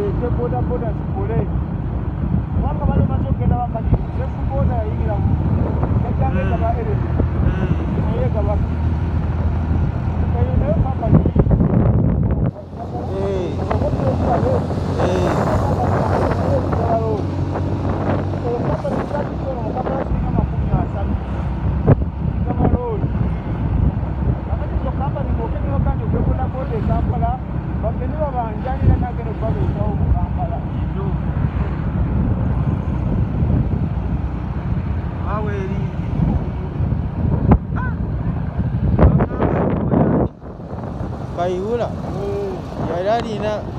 boda zikole kubanga bali bamaze okugenda bamati refu boda yayingiramu yajjanga egaba erezi naye egaba eyo waawe eri kayiwula yali oh. alina